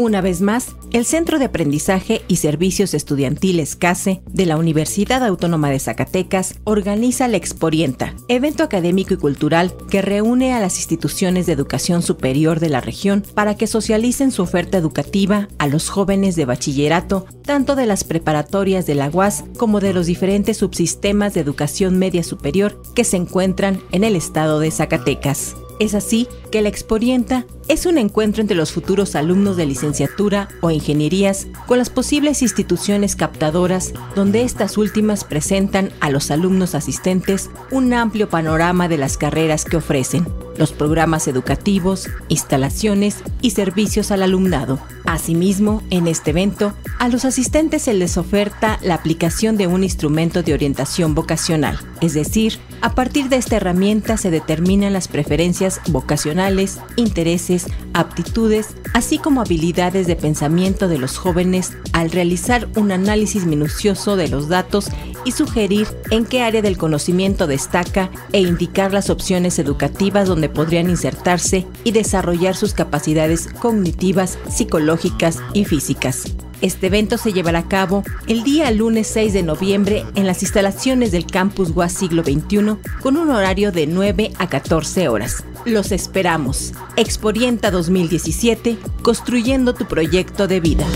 Una vez más, el Centro de Aprendizaje y Servicios Estudiantiles CASE de la Universidad Autónoma de Zacatecas organiza la Exporienta, evento académico y cultural que reúne a las instituciones de educación superior de la región para que socialicen su oferta educativa a los jóvenes de bachillerato, tanto de las preparatorias de la UAS como de los diferentes subsistemas de educación media superior que se encuentran en el estado de Zacatecas. Es así que la Exporienta es un encuentro entre los futuros alumnos de licenciatura o ingenierías con las posibles instituciones captadoras donde estas últimas presentan a los alumnos asistentes un amplio panorama de las carreras que ofrecen, los programas educativos, instalaciones y servicios al alumnado. Asimismo, en este evento, a los asistentes se les oferta la aplicación de un instrumento de orientación vocacional, es decir, a partir de esta herramienta se determinan las preferencias vocacionales, intereses, aptitudes, así como habilidades de pensamiento de los jóvenes al realizar un análisis minucioso de los datos y sugerir en qué área del conocimiento destaca e indicar las opciones educativas donde podrían insertarse y desarrollar sus capacidades cognitivas, psicológicas y físicas. Este evento se llevará a cabo el día lunes 6 de noviembre en las instalaciones del Campus UAS Siglo XXI con un horario de 9 a 14 horas. Los esperamos. Exporienta 2017, construyendo tu proyecto de vida.